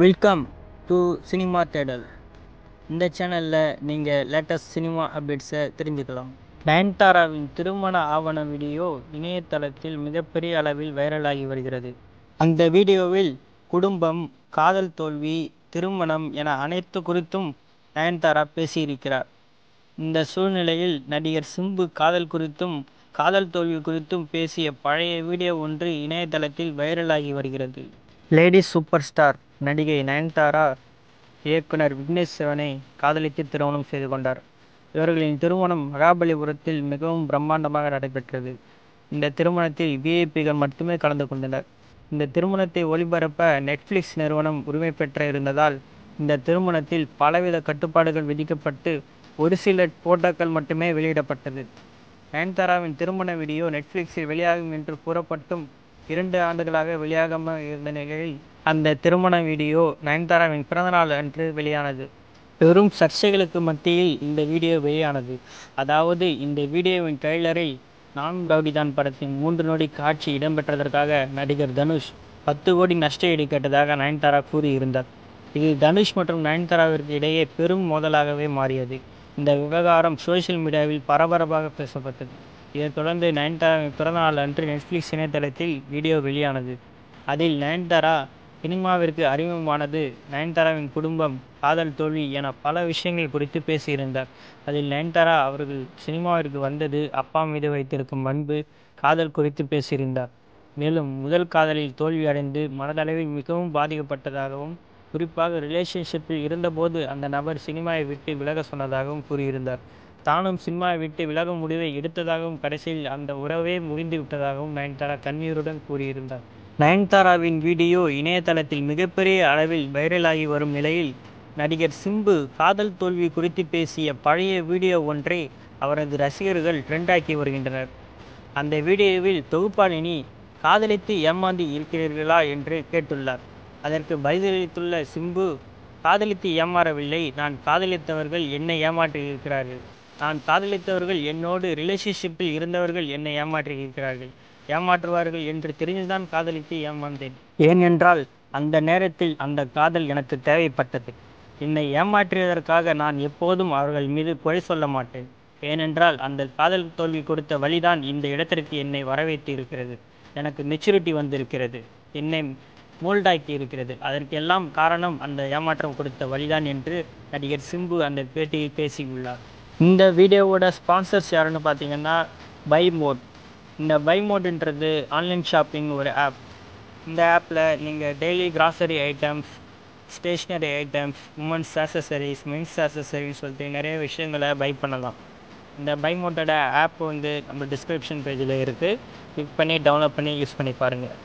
Welcome to cinema தேடல் இந்த சேனலில் நீங்கள் லேட்டஸ்ட் சினிமா அப்டேட்ஸை தெரிஞ்சுக்கலாம். நயன்தாராவின் திருமண ஆவண வீடியோ இணையதளத்தில் மிகப்பெரிய அளவில் வைரலாகி வருகிறது. அந்த வீடியோவில் குடும்பம் காதல் தோல்வி திருமணம் என அனைத்து குறித்தும் நயன்தாரா பேசியிருக்கிறார். இந்த சூழ்நிலையில் நடிகர் சிம்பு காதல் குறித்தும் காதல் தோல்வி குறித்தும் பேசிய பழைய வீடியோ ஒன்று இணையதளத்தில் வைரலாகி வருகிறது. லேடிஸ் சூப்பர் ஸ்டார் நடிகை நயன்தாரா இயக்குனர் விக்னேஷ் சிவனை காதலித்து திருமணம் செய்து கொண்டார். இவர்களின் திருமணம் மகாபலிபுரத்தில் மிகவும் பிரம்மாண்டமாக நடைபெற்றது. இந்த திருமணத்தில் விஐபிகள் மட்டுமே கலந்து கொண்டனர். இந்த திருமணத்தை ஒளிபரப்ப நெட்ஃப்ளிக்ஸ் நிறுவனம் உரிமை பெற்ற இருந்ததால் இந்த திருமணத்தில் பலவித கட்டுப்பாடுகள் விதிக்கப்பட்டு ஒரு சில போட்டோக்கள் மட்டுமே வெளியிடப்பட்டது. நயன்தாராவின் திருமண வீடியோ நெட்ஃப்ளிக்ஸில் வெளியாகும் என்று கூறப்பட்டும் இரண்டு ஆண்டுகளாக வெளியாகாமல் இருந்த நிலையில் அந்த திருமண வீடியோ நயன்தாராவின் பிறந்தநாள் அன்று வெளியானது. பெரும் சர்ச்சைகளுக்கு மத்தியில் இந்த வீடியோ வெளியானது. அதாவது இந்த வீடியோவின் ட்ரெய்லரில் நான் ரவுடிதான் படத்தின் மூன்று நொடி காட்சி இடம்பெற்றதற்காக நடிகர் தனுஷ் பத்து கோடி நஷ்ட ஈடு கேட்டதாக நயன்தாரா கூறியிருந்தார். இது தனுஷ் மற்றும் நயன்தாராவிற்கு இடையே பெரும் மோதலாகவே மாறியது. இந்த விவகாரம் சோஷியல் மீடியாவில் பரபரப்பாக பேசப்பட்டது. இதைத் தொடர்ந்து நயன்தாராவின் பிறந்தநாள் அன்று நெட்ஃப்ளிக்ஸ் இணையதளத்தில் வீடியோ வெளியானது. அதில் நயன்தாரா சினிமாவிற்கு அறிமுகமானது. நயன்தாராவின் குடும்பம் காதல் தோல்வி என பல விஷயங்கள் குறித்து பேசியிருந்தார். அதில் நயன்தாரா அவர்கள் சினிமாவிற்கு வந்தது அப்பா மீது வைத்திருக்கும் அன்பு காதல் குறித்து பேசியிருந்தார். மேலும் முதல் காதலில் தோல்வி அடைந்து மனதளவில் மிகவும் பாதிக்கப்பட்டதாகவும் குறிப்பாக ரிலேஷன்ஷிப்பில் இருந்தபோது அந்த நபர் சினிமாவை விட்டு விலக சொன்னதாகவும் கூறியிருந்தார். தானும் சினிமாவை விட்டு விலகும் முடிவை எடுத்ததாகவும் கடைசியில் அந்த உறவே முடிந்து விட்டதாகவும் நயன்தாரா கண்ணீருடன் கூறியிருந்தார். நயன்தாராவின் வீடியோ இணையதளத்தில் மிகப்பெரிய அளவில் வைரலாகி வரும் நிலையில் நடிகர் சிம்பு காதல் தோல்வி குறித்து பேசிய பழைய வீடியோ ஒன்றை அவரது ரசிகர்கள் ட்ரெண்டாக்கி வருகின்றனர். அந்த வீடியோவில் தொகுப்பாளினி காதலித்து ஏமாந்து இருக்கிறீர்களா என்று கேட்டுள்ளார். அதற்கு பதிலளித்துள்ள சிம்பு காதலித்து ஏமாறவில்லை. நான் காதலித்தவர்கள் என்னை ஏமாற்றியிருக்கிறார்கள். நான் காதலித்தவர்கள் என்னோடு ரிலேஷன்ஷிப்பில் இருந்தவர்கள் என்னை ஏமாற்றியிருக்கிறார்கள். ஏமாற்றுவார்கள் என்று தெரிந்துதான் காதலித்து ஏமாந்தேன். ஏனென்றால் அந்த நேரத்தில் அந்த காதல் எனக்கு தேவைப்பட்டது. என்னை ஏமாற்றியதற்காக நான் எப்போதும் அவர்கள் மீது குறை சொல்ல மாட்டேன். ஏனென்றால் அந்த காதல் தோல்வி கொடுத்த வழிதான் இந்த இடத்திற்கு என்னை வரவேற்று இருக்கிறது. எனக்கு மெச்சூரிட்டி வந்திருக்கிறது. என்னை மோல்டாக்கி இருக்கிறது. அதற்கெல்லாம் காரணம் அந்த ஏமாற்றம் கொடுத்த வழிதான் என்று நடிகர் சிம்பு அந்த பேட்டியில் பேசியுள்ளார். இந்த வீடியோவோட ஸ்பான்சர்ஸ் யாருன்னு பார்த்தீங்கன்னா பை மோட் இந்த பை மோட்ன்றது ஆன்லைன் ஷாப்பிங் ஒரு ஆப் இந்த ஆப்பில் நீங்கள் daily grocery items stationery items women's accessories men's accessories சொல்லிட்டு நிறைய விஷயங்களை பை பண்ணலாம். இந்த பை மோட்டோட ஆப் வந்து நம்ம டிஸ்கிரிப்ஷன் பேஜில் இருக்குது கிளிக் பண்ணி டவுன்லோட் பண்ணி யூஸ் பண்ணி பாருங்கள்